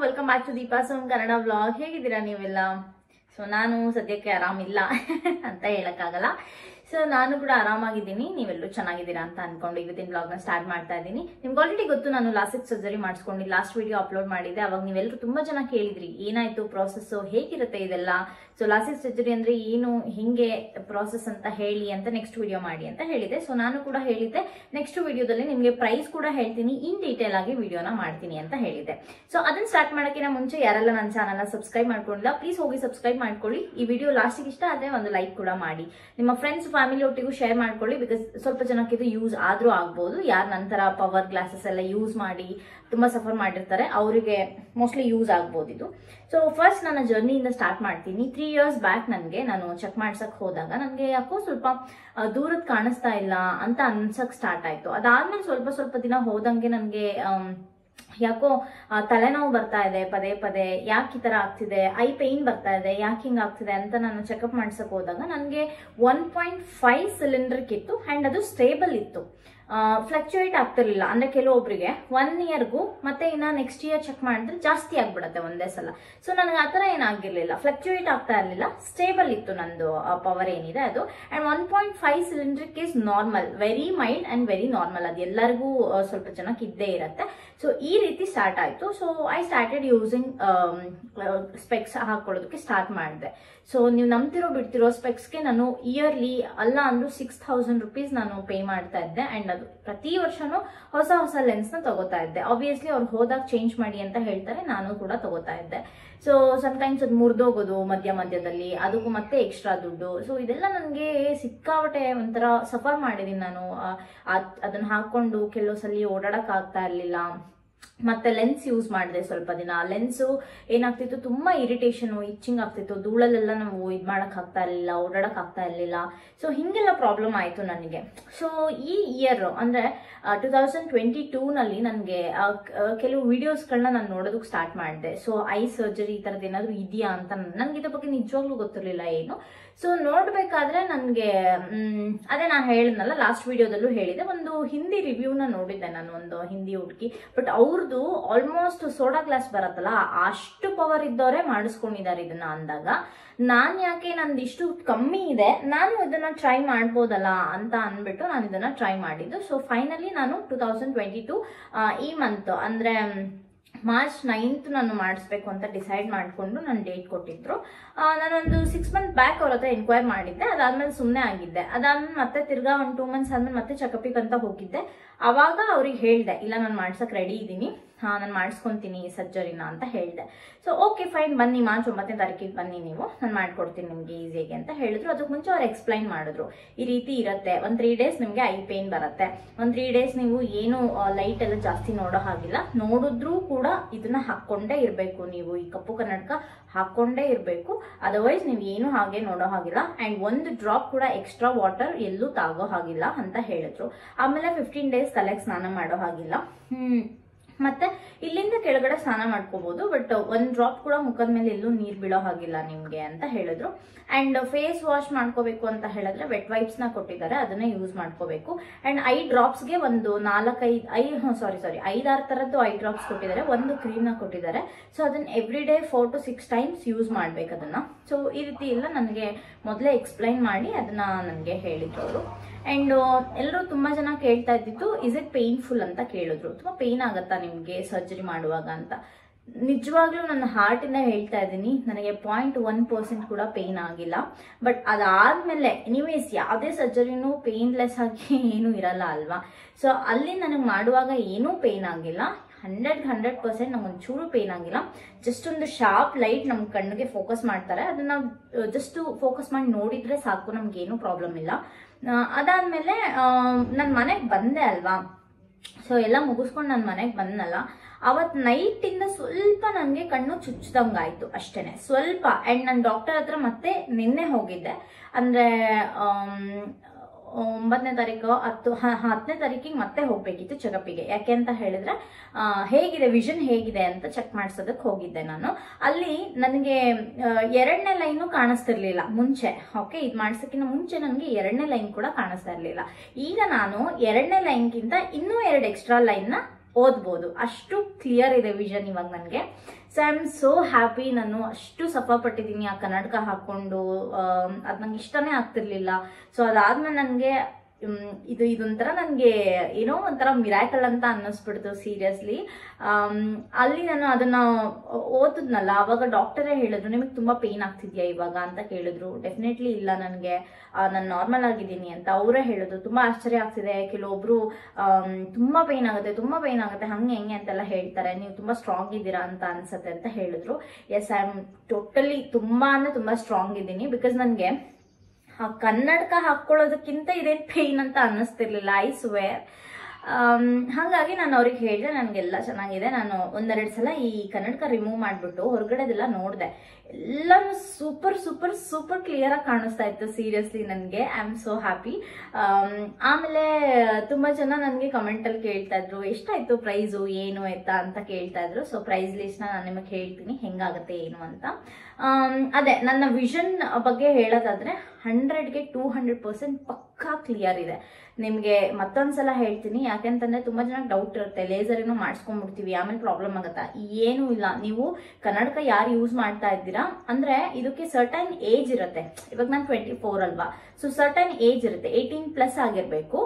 Welcome back to Deepa Som Kannada vlog ಹೇಗಿದ್ದೀರಾ ನೀವೆಲ್ಲ? So ನಾನು ಸದ್ಯಕ್ಕೆ ಆರಾಮಿಲ್ಲ ಅಂತ ಹೇಳಕ್ಕಾಗಲ್ಲ. ಸೊ ನಾನು ಕೂಡ ಆರಾಮಾಗಿದ್ದೀನಿ. ನೀವೆಲ್ಲರೂ ಚೆನ್ನಾಗಿದ್ದೀರಾ ಅಂತ ಅನ್ಕೊಂಡು ಇವತ್ತಿನ ಬ್ಲಾಗ್ನ ಸ್ಟಾರ್ಟ್ ಮಾಡ್ತಾ ಇದ್ದೀನಿ. ನಿಮ್ಗೆ ಆಲ್ರೆಡಿ ಗೊತ್ತು, ನಾನು ಲಾಸ್ಟಿಕ್ ಸರ್ಜರಿ ಮಾಡಿಸ್ಕೊಂಡು ಲಾಸ್ಟ್ ವಿಡಿಯೋ ಅಪ್ಲೋಡ್ ಮಾಡಿದೆ. ಅವಾಗ ನೀವೆಲ್ಲರೂ ತುಂಬಾ ಜನ ಕೇಳಿದ್ರಿ, ಏನಾಯ್ತು ಪ್ರಾಸೆಸ್ ಹೇಗಿರುತ್ತೆ ಇದೆಲ್ಲ? ಸೊ ಲಾಸ್ಟಿಕ್ ಸರ್ಜರಿ ಅಂದ್ರೆ ಏನು, ಹಿಂಗೆ ಪ್ರಾಸೆಸ್ ಅಂತ ಹೇಳಿ ಅಂತ ನೆಕ್ಸ್ಟ್ ವಿಡಿಯೋ ಮಾಡಿ ಅಂತ ಹೇಳಿದೆ. ಸೊ ನಾನು ಕೂಡ ಹೇಳಿದ್ದೆ. ನೆಕ್ಸ್ಟ್ ವಿಡಿಯೋದಲ್ಲಿ ನಿಮಗೆ ಪ್ರೈಸ್ ಕೂಡ ಹೇಳ್ತೀನಿ. ಇನ್ ಡೀಟೇಲ್ ಆಗಿ ವಿಡಿಯೋನ ಮಾಡ್ತೀನಿ ಅಂತ ಹೇಳಿದೆ. ಸೊ ಅದನ್ನ ಸ್ಟಾರ್ಟ್ ಮಾಡೋಕ್ಕಿಂತ ಮುಂಚೆ ಯಾರೆಲ್ಲ ನನ್ನ ಚಾನಲ್ನ ಸಬ್ಸ್ಕ್ರೈಬ್ ಮಾಡ್ಕೊಂಡಿಲ್ಲ ಪ್ಲೀಸ್ ಹೋಗಿ ಸಬ್ಸ್ಕ್ರೈಬ್ ಮಾಡ್ಕೊಳ್ಳಿ. ಈ ವಿಡಿಯೋ ಲಾಸ್ಟಿಗೆ ಇಷ್ಟ ಆದರೆ ಒಂದು ಲೈಕ್ ಕೂಡ ಮಾಡಿ. ನಿಮ್ಮ ಫ್ರೆಂಡ್ಸ್ ಫ್ಯಾಮಿಲಿ ಒಟ್ಟಿಗೂ ಶೇರ್ ಮಾಡ್ಕೊಳ್ಳಿ ಬಿಕಾಸ್ ಸ್ವಲ್ಪ ಜನಕ್ಕೆ ಇದು ಯೂಸ್ ಆದ್ರೂ ಆಗ್ಬೋದು. ಯಾರು ನಂತರ ಪವರ್ ಗ್ಲಾಸಸ್ ಎಲ್ಲ ಯೂಸ್ ಮಾಡಿ ತುಂಬಾ ಸಫರ್ ಮಾಡಿರ್ತಾರೆ, ಅವರಿಗೆ ಮೋಸ್ಟ್ಲಿ ಯೂಸ್ ಆಗ್ಬೋದು ಇದು. ಸೊ ಫಸ್ಟ್ ನನ್ನ ಜರ್ನಿಯಿಂದ ಸ್ಟಾರ್ಟ್ ಮಾಡ್ತೀನಿ. ತ್ರೀ ಇಯರ್ಸ್ ಬ್ಯಾಕ್ ನನಗೆ ನಾನು ಚೆಕ್ ಮಾಡ್ಸಕ್ ಹೋದಾಗ ನನಗೆ ಯಾಕೋ ಸ್ವಲ್ಪ ದೂರದ ಕಾಣಿಸ್ತಾ ಇಲ್ಲ ಅಂತ ಅನ್ಸಕ್ಕೆ ಸ್ಟಾರ್ಟ್ ಆಯ್ತು. ಅದಾದ್ಮೇಲೆ ಸ್ವಲ್ಪ ಸ್ವಲ್ಪ ದಿನ ಹೋದಂಗೆ ನನಗೆ ಯಾಕೋ ತಲೆನೋವು ಬರ್ತಾ ಇದೆ, ಪದೇ ಪದೇ, ಯಾಕೆ ಈ ತರ ಆಗ್ತಿದೆ, ಐ ಪೇನ್ ಬರ್ತಾ ಇದೆ, ಯಾಕೆ ಹಿಂಗ್ ಆಗ್ತಿದೆ ಅಂತ ನಾನು ಚೆಕಪ್ ಮಾಡ್ಸಕ್ ಹೋದಾಗ ನನಗೆ ಒನ್ ಪಾಯಿಂಟ್ ಫೈವ್ ಸಿಲಿಂಡರ್ ಕಿತ್ತು ಅಂಡ್ ಅದು ಸ್ಟೇಬಲ್ ಇತ್ತು. ಫ್ಲಕ್ಚುಯೇಟ್ ಆಗ್ತಿರ್ಲಿಲ್ಲ. ಅಂದ್ರೆ ಕೆಲವೊಬ್ರಿಗೆ ಒನ್ ಇಯರ್ಗೂ ಮತ್ತೆ ಇನ್ನ ನೆಕ್ಸ್ಟ್ ಇಯರ್ ಚೆಕ್ ಮಾಡಿದ್ರೆ ಜಾಸ್ತಿ ಆಗ್ಬಿಡತ್ತೆ ಒಂದೇ ಸಲ. ಸೊ ನನಗೆ ಆತರ ಏನಾಗಿರ್ಲಿಲ್ಲ ಫ್ಲಕ್ಚುಯೇಟ್ ಆಗ್ತಾ ಇರಲಿಲ್ಲ. ಸ್ಟೇಬಲ್ ಇತ್ತು ನಂದು ಪವರ್ ಏನಿದೆ ಅದು. And one point five cylindric is normal very mild and very normal ಅದು ಎಲ್ಲರಿಗೂ ಸ್ವಲ್ಪ ಜನಕ್ಕೆ ಇದ್ದೇ ಇರುತ್ತೆ. ಸೊ ಈ ರೀತಿ ಸ್ಟಾರ್ಟ್ ಆಯ್ತು. So I started using specs ಹಾಕೊಳ್ಳೋದಕ್ಕೆ start ಮಾಡಿದೆ. ಸೊ ನೀವು ನಂಬ್ತಿರೋ ಬಿಡ್ತಿರೋ ಸ್ಪೆಕ್ಸ್ಗೆ ನಾನು ಇಯರ್ಲಿ ಅಲ್ಲ ಅಂದ್ರೂ ಸಿಕ್ಸ್ ಥೌಸಂಡ್ ರುಪೀಸ್ ನಾನು ಪೇ ಮಾಡ್ತಾ ಇದ್ದೆ. ಅಂಡ್ ಪ್ರತಿ ವರ್ಷನೂ ಹೊಸ ಹೊಸ ಲೆನ್ಸ್ನ ತಗೋತಾ ಇದ್ದೆ. ಆಬ್ವಿಯಸ್ಲಿ ಅವ್ರು ಹೋದಾಗ ಚೇಂಜ್ ಮಾಡಿ ಅಂತ ಹೇಳ್ತಾರೆ, ನಾನು ಕೂಡ ತಗೋತಾ ಇದ್ದೆ. ಸೊ ಸಮ್ಟೈಮ್ಸ್ ಅದು ಮುರಿದೋಗೋದು ಮಧ್ಯ ಮಧ್ಯದಲ್ಲಿ, ಅದಕ್ಕೂ ಮತ್ತೆ ಎಕ್ಸ್ಟ್ರಾ ದುಡ್ಡು. ಸೊ ಇದೆಲ್ಲ ನನಗೆ ಸಿಕ್ಕಾಪಟ್ಟೆ ಒಂಥರ ಸಫರ್ ಮಾಡಿದ್ದೀನಿ ನಾನು. ಅದನ್ನು ಹಾಕ್ಕೊಂಡು ಕೆಲವು ಸಲ ಓಡಾಡಕ್ಕಾಗ್ತಾ ಇರ್ಲಿಲ್ಲ. ಮತ್ತೆ ಲೆನ್ಸ್ ಯೂಸ್ ಮಾಡಿದೆ ಸ್ವಲ್ಪ ದಿನ. ಲೆನ್ಸು ಏನಾಗ್ತಿತ್ತು? ತುಂಬಾ ಇರಿಟೇಷನ್ ಇಚ್ಚಿಂಗ್ ಆಗ್ತಿತ್ತು. ಧೂಳಲ್ಲೆಲ್ಲ ನಾವು ಇದು ಮಾಡಕ್ ಆಗ್ತಾ ಇರಲಿಲ್ಲ, ಓಡಾಡಕ್ ಆಗ್ತಾ ಇರಲಿಲ್ಲ. ಸೊ ಹಿಂಗೆಲ್ಲ ಪ್ರಾಬ್ಲಮ್ ಆಯ್ತು ನನಗೆ. ಸೊ ಈ ಇಯರ್ ಅಂದ್ರೆ ಟೂ ತೌಸಂಡ್ ಟ್ವೆಂಟಿ ಟೂ ನಲ್ಲಿ ನನಗೆ ಕೆಲವು ವಿಡಿಯೋಸ್ಗಳನ್ನ ನಾನು ನೋಡೋದಕ್ಕೆ ಸ್ಟಾರ್ಟ್ ಮಾಡಿದೆ. ಸೊ ಐ ಸರ್ಜರಿ ಈ ಥರದ್ದು ಏನಾದರೂ ಇದೆಯಾ ಅಂತ ನನಗೆ ಇದ್ರ ಬಗ್ಗೆ ನಿಜವಾಗ್ಲೂ ಗೊತ್ತಿರಲಿಲ್ಲ ಏನು. ಸೊ ನೋಡ್ಬೇಕಾದ್ರೆ ನನಗೆ ಅದೇ ನಾನು ಹೇಳಿದ್ನಲ್ಲ ಲಾಸ್ಟ್ ವಿಡಿಯೋದಲ್ಲೂ ಹೇಳಿದೆ. ಒಂದು ಹಿಂದಿ ರಿವ್ಯೂನ ನೋಡಿದ್ದೆ ನಾನು, ಒಂದು ಹಿಂದಿ ಹುಡುಗಿ. ಬಟ್ ಅವ್ರದ್ದು ಆಲ್ಮೋಸ್ಟ್ ಸೋಡಾ ಗ್ಲಾಸ್ ಬರತ್ತಲ್ಲ, ಅಷ್ಟು ಪವರ್ ಇದ್ದವರೇ ಮಾಡಿಸ್ಕೊಂಡಿದ್ದಾರೆ ಇದನ್ನ ಅಂದಾಗ. ನಾನು ಯಾಕೆ ನಂದು ಇಷ್ಟು ಕಮ್ಮಿ ಇದೆ, ನಾನು ಇದನ್ನ ಟ್ರೈ ಮಾಡ್ಬೋದಲ್ಲ ಅಂತ ಅಂದ್ಬಿಟ್ಟು ನಾನು ಇದನ್ನ ಟ್ರೈ ಮಾಡಿದ್ದು. ಸೊ ಫೈನಲಿ ನಾನು ಟೂ ತೌಸಂಡ್ ಟ್ವೆಂಟಿ ಟೂ ಈ ಮಂತ್ ಅಂದ್ರೆ ಮಾರ್ಚ್ ನೈನ್ತ್ ನಾನು ಮಾಡಿಸ್ಬೇಕು ಅಂತ ಡಿಸೈಡ್ ಮಾಡಿಕೊಂಡು ನಾನು ಡೇಟ್ ಕೊಟ್ಟಿದ್ರು. ನಾನೊಂದು ಸಿಕ್ಸ್ ಮಂತ್ ಬ್ಯಾಕ್ ಅವ್ರ ಹತ್ರ ಎನ್ಕ್ವೈರ್ ಮಾಡಿದ್ದೆ. ಅದಾದ್ಮೇಲೆ ಸುಮ್ಮನೆ ಆಗಿದ್ದೆ. ಅದಾದ್ಮೇಲೆ ಮತ್ತೆ ತಿರ್ಗಾ ಒಂದು ಟೂ ಮಂತ್ಸ್ ಆದ್ಮೇಲೆ ಮತ್ತೆ ಚೆಕಪಿಗೆ ಅಂತ ಹೋಗಿದ್ದೆ. ಅವಾಗ ಅವ್ರಿಗೆ ಹೇಳಿದೆ, ಇಲ್ಲ, ನಾನು ಮಾಡ್ಸಕ್ಕೆ ರೆಡಿ ಇದ್ದೀನಿ ಹಾ, ನಾನು ಮಾಡಿಸ್ಕೊಂತೀನಿ ಸರ್ಜರಿನ ಅಂತ ಹೇಳಿದೆ. ಸೊ ಓಕೆ ಫೈನ್ ಬನ್ನಿ ಮಾರ್ಚ್ ಒಂಬತ್ತನೇ ತಾರೀಕಿಗೆ ಬನ್ನಿ ನೀವು. ನಾನು ಮಾಡ್ಕೊಡ್ತೀನಿ ನಿಮಗೆ ಈಸಿಯಾಗಿ ಅಂತ ಹೇಳಿದ್ರು. ಅದಕ್ಕೆ ಮುಂಚೆ ಅವ್ರು ಎಕ್ಸ್ಪ್ಲೈನ್ ಮಾಡಿದ್ರು. ಈ ರೀತಿ ಇರುತ್ತೆ. ಒಂದು ತ್ರೀ ಡೇಸ್ ನಿಮಗೆ ಐ ಪೇನ್ ಬರುತ್ತೆ. ಒಂದು ತ್ರೀ ಡೇಸ್ ನೀವು ಏನು ಲೈಟ್ ಎಲ್ಲ ಜಾಸ್ತಿ ನೋಡೋ ಹಾಗಿಲ್ಲ. ನೋಡಿದ್ರೂ ಕೂಡ ಇದನ್ನ ಹಾಕೊಂಡೇ ಇರಬೇಕು ನೀವು. ಈ ಕಪ್ಪು ಕನ್ನಡಕ ಹಾಕೊಂಡೇ ಇರಬೇಕು. ಅದರ್ವೈಸ್ ನೀವು ಏನು ಹಾಗೆ ನೋಡೋ ಹಾಗಿಲ್ಲ. ಅಂಡ್ ಒಂದು ಡ್ರಾಪ್ ಕೂಡ ಎಕ್ಸ್ಟ್ರಾ ವಾಟರ್ ಎಲ್ಲೂ ತಾಗೋ ಹಾಗಿಲ್ಲ ಅಂತ ಹೇಳಿದ್ರು. ಆಮೇಲೆ ಫಿಫ್ಟೀನ್ ಡೇಸ್ ತಲೆಗೆ ಸ್ನಾನ ಮಾಡೋ ಹಾಗಿಲ್ಲ. ಮತ್ತೆ ಇಲ್ಲಿಂದ ಕೆಳಗಡೆ ಸ್ನಾನ ಮಾಡ್ಕೋಬಹುದು ಬಟ್ ಒಂದ್ ಡ್ರಾಪ್ ಕೂಡ ಮುಖದ ಮೇಲೆ ಎಲ್ಲೂ ನೀರ್ ಬೀಳೋ ಹಾಗಿಲ್ಲ ನಿಮ್ಗೆ ಅಂತ ಹೇಳಿದ್ರು. ಅಂಡ್ ಫೇಸ್ ವಾಶ್ ಮಾಡ್ಕೋಬೇಕು ಅಂತ ಹೇಳಿದ್ರೆ ವೆಟ್ ವೈಪ್ಸ್ನ ಕೊಟ್ಟಿದ್ದಾರೆ. ಅದನ್ನ ಯೂಸ್ ಮಾಡ್ಕೋಬೇಕು. ಅಂಡ್ ಐ ಡ್ರಾಪ್ಸ್ಗೆ ಒಂದು ನಾಲ್ಕೈದು ಐ ಸಾರಿ ಸಾರಿ ಐದಾರು ತರದ್ದು ಐ ಡ್ರಾಪ್ಸ್ ಕೊಟ್ಟಿದ್ದಾರೆ. ಒಂದು ಕ್ರೀಮ್ನ ಕೊಟ್ಟಿದ್ದಾರೆ. ಸೊ ಅದನ್ನ every day four to six times use ಮಾಡ್ಬೇಕು ಅದನ್ನ. ಸೊ ಈ ರೀತಿ ಎಲ್ಲ ನನಗೆ ಮೊದಲೇ ಎಕ್ಸ್ಪ್ಲೈನ್ ಮಾಡಿ, ಅದನ್ನ ನನಗೆ ಹೇಳಿದ್ರು ಅವರು ಅಂಡ್ ಎಲ್ಲರೂ ತುಂಬಾ ಜನ ಕೇಳ್ತಾ ಇದ್ದಿದ್ದು ಇಸ್ ಇಟ್ ಪೇನ್ಫುಲ್ ಅಂತ ಕೇಳಿದ್ರು. ತುಂಬಾ ಪೇನ್ ಆಗುತ್ತಾ ನಿಮಗೆ ಸರ್ಜರಿ ಮಾಡುವಾಗ ಅಂತ. ನಿಜವಾಗ್ಲೂ ನನ್ನ ಹಾರ್ಟಿಂದ ಹೇಳ್ತಾ ಇದ್ದೀನಿ, ನನಗೆ ಪಾಯಿಂಟ್ ಒನ್ ಪರ್ಸೆಂಟ್ ಕೂಡ ಪೇನ್ ಆಗಿಲ್ಲ. ಬಟ್ ಅದಾದ್ಮೇಲೆ ಎನಿವೇಸ್ ಯಾವುದೇ ಸರ್ಜರಿನೂ ಪೇನ್ಲೆಸ್ ಆಗಿ ಏನೂ ಇರಲ್ಲ ಅಲ್ವಾ? ಸೊ ಅಲ್ಲಿ ನನಗೆ ಮಾಡುವಾಗ ಏನೂ ಪೇನ್ ಆಗಿಲ್ಲ. ಹಂಡ್ರೆಡ್ ಹಂಡ್ರೆಡ್ ಪರ್ಸೆಂಟ್ ನಮ್ಗೆ ಒಂಚೂರು ಪೇಯ್ನ್ ಆಗಿಲ್ಲ. ಜಸ್ಟ್ ಒಂದು ಶಾರ್ಪ್ ಲೈಟ್ ನಮ್ಮ ಕಣ್ಣಿಗೆ ಫೋಕಸ್ ಮಾಡ್ತಾರೆ. ಅದನ್ನ ಜಸ್ಟ್ ಫೋಕಸ್ ಮಾಡಿ ನೋಡಿದ್ರೆ ಸಾಕು ನಮ್ಗೆ ಏನು ಪ್ರಾಬ್ಲಮ್ ಇಲ್ಲ. ಅದಾದ್ಮೇಲೆ ನನ್ನ ಮನೆಗೆ ಬಂದೆ ಅಲ್ವಾ? ಸೊ ಎಲ್ಲ ಮುಗಿಸ್ಕೊಂಡು ನನ್ನ ಮನೆಗೆ ಬಂದನಲ್ಲ, ಅವತ್ ನೈಟ್ ಇಂದ ಸ್ವಲ್ಪ ನನಗೆ ಕಣ್ಣು ಚುಚ್ಚದಂಗಾಯ್ತು ಅಷ್ಟೇನೆ. ಸ್ವಲ್ಪ ಆ್ಯಂಡ್ ನಾನು ಡಾಕ್ಟರ್ ಹತ್ರ ಮತ್ತೆ ನಿನ್ನೆ ಹೋಗಿದ್ದೆ. ಅಂದ್ರೆ ಒಂಬತ್ತನೇ ತಾರೀಕು ಹತ್ತು ಹತ್ತನೇ ತಾರೀಕಿಗೆ ಮತ್ತೆ ಹೋಗ್ಬೇಕಿತ್ತು ಚೆಕಪ್ಪಿಗೆ. ಯಾಕೆ ಅಂತ ಹೇಳಿದ್ರೆ ಹೇಗಿದೆ ವಿಷನ್ ಹೇಗಿದೆ ಅಂತ ಚೆಕ್ ಮಾಡಿಸೋದಕ್ಕೆ ಹೋಗಿದ್ದೆ ನಾನು. ಅಲ್ಲಿ ನನಗೆ ಎರಡನೇ ಲೈನು ಕಾಣಿಸ್ತಿರ್ಲಿಲ್ಲ ಮುಂಚೆ. ಓಕೆ ಇದು ಮಾಡಿಸೋಕ್ಕಿಂತ ಮುಂಚೆ ನನಗೆ ಎರಡನೇ ಲೈನ್ ಕೂಡ ಕಾಣಿಸ್ತಾ ಇರಲಿಲ್ಲ. ಈಗ ನಾನು ಎರಡನೇ ಲೈನ್ಗಿಂತ ಇನ್ನೂ ಎರಡು ಎಕ್ಸ್ಟ್ರಾ ಲೈನ್ನ ಓದ್ಬೋದು. ಅಷ್ಟು ಕ್ಲಿಯರ್ ಇದೆ ವಿಷನ್ ಇವಾಗ ನನಗೆ. So I am so happy ನಾನು ಅಷ್ಟು ಸಫಾ ಪಟ್ಟಿದ್ದೀನಿ ಆ ಕನ್ನಡಕ ಹಾಕ್ಕೊಂಡು ಅದು ನಂಗೆ ಇಷ್ಟನೇ ಆಗ್ತಿರ್ಲಿಲ್ಲ. ಸೊ ಅದಾದ್ಮೇಲೆ ನನಗೆ ಇದು ಇದೊಂಥರ ನನಗೆ ಏನೋ ಒಂಥರ ಮಿರಾಕಲ್ ಅಂತ ಅನ್ನಿಸ್ಬಿಡ್ತು ಸೀರಿಯಸ್ಲಿ ಅಲ್ಲಿ ನಾನು ಅದನ್ನು ಓದಿದ್ನಲ್ಲ ಆವಾಗ ಡಾಕ್ಟರೇ ಹೇಳಿದ್ರು, ನಿಮಗೆ ತುಂಬ ಪೇನ್ ಆಗ್ತಿದ್ಯಾ ಇವಾಗ? ಅಂತ ಕೇಳಿದ್ರು. ಡೆಫಿನೆಟ್ಲಿ ಇಲ್ಲ ನನಗೆ. ನಾನು ನಾರ್ಮಲ್ ಆಗಿದ್ದೀನಿ. ಅಂತ ಅವರೇ ಹೇಳಿದ್ರು. ತುಂಬ ಆಶ್ಚರ್ಯ ಆಗ್ತಿದೆ. ಕೆಲವೊಬ್ರು ತುಂಬ ಪೇಯ್ನ್ ಆಗುತ್ತೆ, ತುಂಬ ಪೇನ್ ಆಗುತ್ತೆ. ಹಂಗೆ ಹೆಂಗೆ ಅಂತೆಲ್ಲ ಹೇಳ್ತಾರೆ. ನೀವು ತುಂಬ ಸ್ಟ್ರಾಂಗ್ ಇದ್ದೀರಾ ಅಂತ ಅನ್ಸುತ್ತೆ ಅಂತ ಹೇಳಿದ್ರು. ಎಸ್ ಐ ಆಮ್ ಟೋಟಲಿ ತುಂಬ ಅಂದರೆ ತುಂಬ ಸ್ಟ್ರಾಂಗ್ ಇದ್ದೀನಿ. ಬಿಕಾಸ್ ನನಗೆ ಕನ್ನಡಕ ಹಾಕೊಳ್ಳೋದಕ್ಕಿಂತ ಇದೇನು ಪೇನ್ ಅಂತ ಅನ್ನಿಸ್ತಿರ್ಲಿಲ್ಲ ಐ ಸ್ವೇರ್ ಹಾಗಾಗಿ ನಾನು ಅವ್ರಿಗೆ ಹೇಳಿದೆ, ನನಗೆಲ್ಲ ಚೆನ್ನಾಗಿದೆ. ನಾನು ಒಂದೆರಡು ಸಲ ಈ ಕನ್ನಡಕ ರಿಮೂವ್ ಮಾಡಿಬಿಟ್ಟು ಹೊರಗಡೆದೆಲ್ಲ ನೋಡಿದೆ. ಎಲ್ಲನೂ ಸೂಪರ್ ಸೂಪರ್ ಸೂಪರ್ ಕ್ಲಿಯರ್ ಆಗಿ ಕಾಣಿಸ್ತಾ ಇತ್ತು ಸೀರಿಯಸ್ಲಿ ನನಗೆ. ಐ ಆಮ್ ಸೋ ಹ್ಯಾಪಿ ಆಮೇಲೆ ತುಂಬ ಜನ ನನಗೆ ಕಮೆಂಟಲ್ಲಿ ಕೇಳ್ತಾ ಇದ್ರು, ಎಷ್ಟಾಯಿತು ಪ್ರೈಸು ಏನು ಆಯ್ತಾ ಅಂತ ಕೇಳ್ತಾ ಇದ್ರು. ಸೊ ಪ್ರೈಸ್ ಲಿಸ್ಟ್ನ ನಾನು ನಿಮಗೆ ಹೇಳ್ತೀನಿ, ಹೆಂಗಾಗುತ್ತೆ, ಏನು ಅಂತ. ಅದೇ, ನನ್ನ ವಿಷನ್ ಬಗ್ಗೆ ಹೇಳೋದಾದ್ರೆ ಹಂಡ್ರೆಡ್ಗೆ ಟೂ ಹಂಡ್ರೆಡ್ ಪರ್ಸೆಂಟ್ ಪಕ್ಕಾ ಕ್ಲಿಯರ್ ಇದೆ. ನಿಮಗೆ ಮತ್ತೊಂದ್ಸಲ ಹೇಳ್ತೀನಿ, ಯಾಕೆಂತಂದ್ರೆ ತುಂಬ ಜನಕ್ಕೆ ಡೌಟ್ ಇರುತ್ತೆ ಲೇಸರ್ ಏನೋ ಮಾಡಿಸ್ಕೊಂಡ್ಬಿಡ್ತೀವಿ, ಆಮೇಲೆ ಪ್ರಾಬ್ಲಮ್ ಆಗುತ್ತಾ? ಏನೂ ಇಲ್ಲ. ನೀವು ಕನ್ನಡಕ ಯಾರು ಯೂಸ್ ಮಾಡ್ತಾ ಇದ್ದೀರಾ? ಅಂದ್ರೆ ಇದಕ್ಕೆ ಸರ್ಟನ್ ಏಜ್ ಇರುತ್ತೆ. ಇವಾಗ ನಾನು ಟ್ವೆಂಟಿ ಫೋರ್ ಅಲ್ವಾ? ಸೊ ಸರ್ಟನ್ ಏಜ್ ಇರುತ್ತೆ. ಏಯ್ಟೀನ್ ಪ್ಲಸ್ ಆಗಿರಬೇಕು.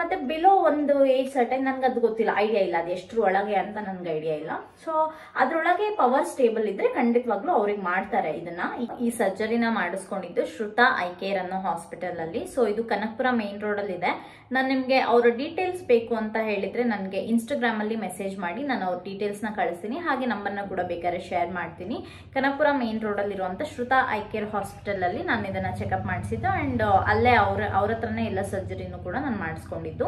ಮತ್ತೆ ಬಿಲೋ ಒಂದು ಏಜ್ ಸರ್ಟನ್ ನನ್ಗೆ ಅದು ಗೊತ್ತಿಲ್ಲ. ಐಡಿಯಾ ಇಲ್ಲ. ಅದು ಎಷ್ಟರೊಳಗೆ ಅಂತ ನನ್ಗೆ ಐಡಿಯಾ ಇಲ್ಲ. ಸೊ ಅದರೊಳಗೆ ಪವರ್ ಸ್ಟೇಬಲ್ ಇದ್ರೆ ಖಂಡಿತವಾಗ್ಲೂ ಅವ್ರಿಗೆ ಮಾಡ್ತಾರೆ ಇದನ್ನ. ಈ- ಸರ್ಜರಿನ ಮಾಡಿಸ್ಕೊಂಡಿದ್ದು ಶ್ರುತಾ ಐ ಕೇರ್ ಅನ್ನೋ ಹಾಸ್ಪಿಟಲ್ ಅಲ್ಲಿ. ಸೊ ಇದು ಕನಕಪುರ ಮೇನ್ ರೋಡ್ ಅಲ್ಲಿ ಇದೆ. ನಾನು ನಿಮ್ಗೆ ಅವರ ಡೀಟೇಲ್ಸ್ ಬೇಕು ಅಂತ ಹೇಳಿದ್ರೆ ನನಗೆ ಇನ್ಸ್ಟಾಗ್ರಾಮ್ ಅಲ್ಲಿ ಮೆಸೇಜ್ ಮಾಡಿ, ನಾನು ಅವ್ರ ಡೀಟೇಲ್ಸ್ನ ಕಳಿಸ್ತೀನಿ. ಹಾಗೆ ನಂಬರ್ನ ಕೂಡ ಬೇಕಾದ್ರೆ ಶೇರ್ ಮಾಡ್ತೀನಿ. ಕನಕಪುರ ಮೇನ್ ರೋಡ್ ಅಲ್ಲಿ ಇರುವಂತ ಶ್ರುತಾ ಐ ಕೇರ್ ಹಾಸ್ಪಿಟಲ್ ಅಲ್ಲಿ ನಾನು ಇದನ್ನ ಚೆಕಪ್ ಮಾಡಿಸಿದ್ದು. ಅಂಡ್ ಅಲ್ಲೇ ಅವ್ರ ಅವ್ರ ಹತ್ರನೇ ಎಲ್ಲ ಸರ್ಜರಿನೂ ಕೂಡ ನಾನು ಮಾಡಿಸ್ಕೊಂಡಿದ್ದು.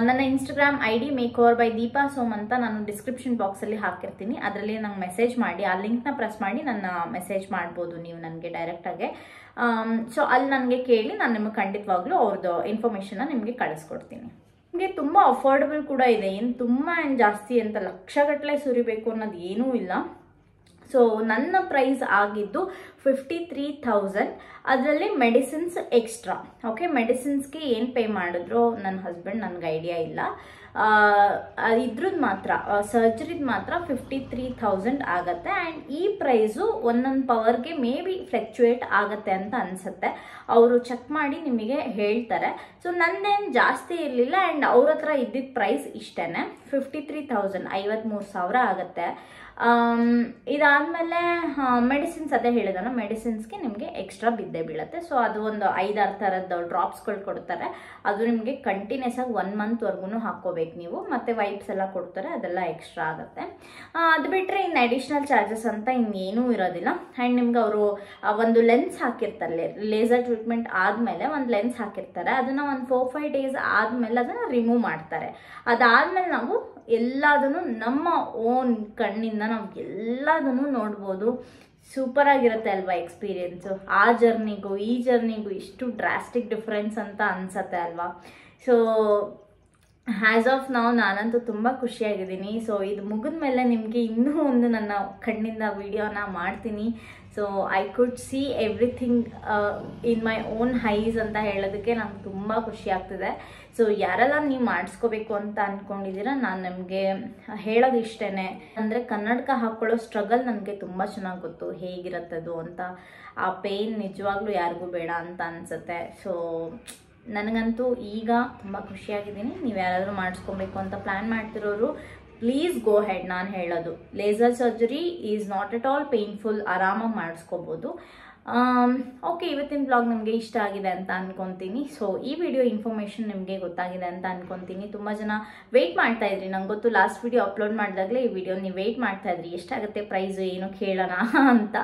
ನನ್ನ Instagram I D make over by Deepa Som ಅಂತ ನಾನು ಡಿಸ್ಕ್ರಿಪ್ಷನ್ ಬಾಕ್ಸ್ ಅಲ್ಲಿ ಹಾಕಿರ್ತೀನಿ. ಅದರಲ್ಲಿ ನಂಗೆ ಮೆಸೇಜ್ ಮಾಡಿ, ಆ ಲಿಂಕ್ನ ಪ್ರೆಸ್ ಮಾಡಿ ನನ್ನ ಮೆಸೇಜ್ ಮಾಡ್ಬೋದು ನೀವು ನನಗೆ ಡೈರೆಕ್ಟಾಗಿ ಸೊ ಅಲ್ಲಿ ನನಗೆ ಕೇಳಿ ನಾನು ನಿಮಗೆ ಖಂಡಿತವಾಗ್ಲೂ ಅವ್ರದ್ದು ಇನ್ಫಾರ್ಮೇಷನ್ನ ನಿಮಗೆ ಕಳಿಸ್ಕೊಡ್ತೀನಿ. ನಿಮಗೆ ತುಂಬ ಅಫೋರ್ಡಬಲ್ ಕೂಡ ಇದೆ. ಏನು ತುಂಬ ಏನು ಜಾಸ್ತಿ ಅಂತ ಲಕ್ಷಗಟ್ಟಲೆ ಸುರಿಬೇಕು ಅನ್ನೋದು ಏನೂ ಇಲ್ಲ. ಸೊ ನನ್ನ ಪ್ರೈಸ್ ಆಗಿದ್ದು ಫಿಫ್ಟಿ ತ್ರೀ ಥೌಸಂಡ್ ಅದರಲ್ಲಿ ಮೆಡಿಸಿನ್ಸ್ ಎಕ್ಸ್ಟ್ರಾ ಓಕೆ ಮೆಡಿಸಿನ್ಸ್ಗೆ ಏನು ಪೇ ಮಾಡಿದ್ರು ನನ್ನ ಹಸ್ಬೆಂಡ್ ನನಗೆ ಐಡಿಯಾ ಇಲ್ಲ. ಇದ್ರದ್ದು ಮಾತ್ರ ಸರ್ಜರಿದು ಮಾತ್ರ ಫಿಫ್ಟಿ ತ್ರೀ ಥೌಸಂಡ್ ಆಗುತ್ತೆ. ಆ್ಯಂಡ್ ಈ ಪ್ರೈಸು ಒಂದೊಂದು ಪವರ್ಗೆ ಮೇ ಬಿ ಫ್ಲೆಕ್ಚುಯೇಟ್ ಆಗುತ್ತೆ ಅಂತ ಅನಿಸುತ್ತೆ. ಅವರು ಚೆಕ್ ಮಾಡಿ ನಿಮಗೆ ಹೇಳ್ತಾರೆ. ಸೊ ನಂದೇನು ಜಾಸ್ತಿ ಇರಲಿಲ್ಲ. ಆ್ಯಂಡ್ ಅವ್ರ ಹತ್ರ ಇದ್ದಿದ್ದ ಪ್ರೈಸ್ ಇಷ್ಟೇ ಫಿಫ್ಟಿ ತ್ರೀ ಥೌಸಂಡ್ ಐವತ್ತ್ಮೂರು ಸಾವಿರ ಆಗುತ್ತೆ. ಇದಾದಮೇಲೆ ಮೆಡಿಸಿನ್ಸ್ ಅದೇ ಹೇಳಿದಲ್ಲ ಮೆಡಿಸಿನ್ಸ್ಗೆ ನಿಮಗೆ ಎಕ್ಸ್ಟ್ರಾ ಬಿದ್ದೆ ಬೀಳುತ್ತೆ. ಸೊ ಅದು ಒಂದು ಐದಾರು ಥರದ್ದು ಡ್ರಾಪ್ಸ್ಗಳು ಕೊಡ್ತಾರೆ. ಅದು ನಿಮಗೆ ಕಂಟಿನ್ಯೂಸ್ ಆಗಿ ಒನ್ ಮಂತ್ವರೆಗೂ ಹಾಕ್ಕೋಬೇಕು ನೀವು. ಮತ್ತೆ ವೈಪ್ಸ್ ಎಲ್ಲ ಕೊಡ್ತಾರೆ, ಅದೆಲ್ಲ ಎಕ್ಸ್ಟ್ರಾ ಆಗುತ್ತೆ. ಅದು ಬಿಟ್ಟರೆ ಇನ್ನು ಅಡಿಷ್ನಲ್ ಚಾರ್ಜಸ್ ಅಂತ ಇನ್ನೇನೂ ಇರೋದಿಲ್ಲ. ಆ್ಯಂಡ್ ನಿಮ್ಗೆ ಅವರು ಒಂದು ಲೆನ್ಸ್ ಹಾಕಿರ್ತಾರೆ. ಲೇಸರ್ ಟ್ರೀಟ್ಮೆಂಟ್ ಆದಮೇಲೆ ಒಂದು ಲೆನ್ಸ್ ಹಾಕಿರ್ತಾರೆ. ಅದನ್ನು ಒಂದು ಫೋರ್ ಫೈವ್ ಡೇಸ್ ಆದಮೇಲೆ ಅದನ್ನು ರಿಮೂವ್ ಮಾಡ್ತಾರೆ. ಅದಾದಮೇಲೆ ನಾವು ಎಲ್ಲದನ್ನು ನಮ್ಮ ಓನ್ ಕಣ್ಣಿಂದ ನಾವು ಎಲ್ಲದನ್ನು ನೋಡ್ಬೋದು. ಸೂಪರ್ ಆಗಿರುತ್ತೆ ಅಲ್ವಾ ಎಕ್ಸ್ಪೀರಿಯೆನ್ಸು. ಆ ಜರ್ನಿಗೂ, ಈ ಜರ್ನಿಗೂ ಇಷ್ಟು ಡ್ರಾಸ್ಟಿಕ್ ಡಿಫ್ರೆನ್ಸ್ ಅಂತ ಅನ್ಸತ್ತೆ ಅಲ್ವಾ. ಸೊ ಹ್ಯಾಸ್ ಆಫ್ ನಾವು ನಾನಂತೂ ತುಂಬ ಖುಷಿಯಾಗಿದ್ದೀನಿ. ಸೊ ಇದು ಮುಗಿದ ಮೇಲೆ ನಿಮಗೆ ಇನ್ನೂ ಒಂದು ನನ್ನ ಕಣ್ಣಿಂದ ವಿಡಿಯೋನ ಮಾಡ್ತೀನಿ. So I could see everything in my own eyes ಅಂತ ಹೇಳೋದಕ್ಕೆ ನಂಗೆ ತುಂಬ ಖುಷಿ ಆಗ್ತಿದೆ ಸೊ ಯಾರೆಲ್ಲ ನೀವು ಮಾಡಿಸ್ಕೋಬೇಕು ಅಂತ ಅಂದ್ಕೊಂಡಿದ್ದೀರಾ ನಾನು ನಿಮಗೆ ಹೇಳೋದು ಇಷ್ಟೇ ಅಂದರೆ ಕನ್ನಡಕ ಹಾಕ್ಕೊಳ್ಳೋ ಸ್ಟ್ರಗಲ್ ನನಗೆ ತುಂಬ ಚೆನ್ನಾಗಿ ಗೊತ್ತು ಹೇಗಿರುತ್ತದು ಅಂತ. ಆ ಪೇಯ್ನ್ ನಿಜವಾಗ್ಲೂ ಯಾರಿಗೂ ಬೇಡ ಅಂತ ಅನಿಸುತ್ತೆ. ಸೊ ನನಗಂತೂ ಈಗ ತುಂಬ ಖುಷಿಯಾಗಿದ್ದೀನಿ. ನೀವು ಯಾರಾದರೂ ಮಾಡಿಸ್ಕೊಬೇಕು ಅಂತ ಪ್ಲ್ಯಾನ್ ಮಾಡ್ತಿರೋರು ಪ್ಲೀಸ್ ಗೋ ಹೆಡ್ ನಾನು ಹೇಳೋದು laser surgery is not at all painful ಆರಾಮಾಗಿ ಮಾಡಿಸ್ಕೋಬೋದು. ಓಕೆ ಇವತ್ತಿನ ಬ್ಲಾಗ್ ನಿಮಗೆ ಇಷ್ಟ ಆಗಿದೆ ಅಂತ ಅನ್ಕೊತೀನಿ. ಸೊ ಈ ವಿಡಿಯೋ ಇನ್ಫಾರ್ಮೇಷನ್ ನಿಮಗೆ ಗೊತ್ತಾಗಿದೆ ಅಂತ ಅನ್ಕೊತೀನಿ. ತುಂಬ ಜನ ವೆಯ್ಟ್ ಮಾಡ್ತಾ ಇದ್ರಿ. ನಂಗೆ ಗೊತ್ತು ಲಾಸ್ಟ್ ವಿಡಿಯೋ ಅಪ್ಲೋಡ್ ಮಾಡಿದಾಗಲೇ ಈ ವಿಡಿಯೋ ನೀವು ವೆಯ್ಟ್ ಮಾಡ್ತಾ ಇದ್ರಿ. ಎಷ್ಟಾಗುತ್ತೆ ಪ್ರೈಸ್ ಏನು ಕೇಳೋಣ ಅಂತ.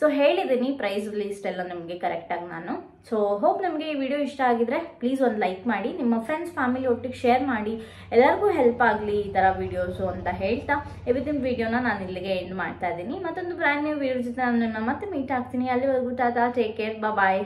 ಸೊ ಹೇಳಿದ್ದೀನಿ ಪ್ರೈಸ್ ಲಿಸ್ಟ್ ಎಲ್ಲ ನಿಮಗೆ ಕರೆಕ್ಟಾಗಿ ನಾನು. ಸೊ ಹೋಪ್ ನಿಮಗೆ ಈ ವಿಡಿಯೋ ಇಷ್ಟ ಆಗಿದ್ರೆ ಪ್ಲೀಸ್ ಒಂದು ಲೈಕ್ ಮಾಡಿ, ನಿಮ್ಮ ಫ್ರೆಂಡ್ಸ್ ಫ್ಯಾಮಿಲಿ ಒಟ್ಟಿಗೆ ಶೇರ್ ಮಾಡಿ, ಎಲ್ಲರಿಗೂ ಹೆಲ್ಪ್ ಆಗಲಿ ಈ ಥರ ವಿಡಿಯೋಸು ಅಂತ ಹೇಳ್ತಾ ಇವತ್ತಿನ ವಿಡಿಯೋನ ನಾನು ಇಲ್ಲಿಗೆ ಎಂಡ್ ಮಾಡ್ತಾ ಇದ್ದೀನಿ. ಮತ್ತೊಂದು ಬ್ರ್ಯಾಂಡ್ ನ್ಯೂ ವಿಡಿಯೋ ಜೊತೆ ನಾನು ನಿಮ್ಮ ಮತ್ತೆ ಮೀಟ್ ಆಗ್ತೀನಿ. ಅಲ್ಲಿವರೆಗೂ, ಟಾಟಾ ಟೇಕ್ ಕೇರ್ ಬಾಯ್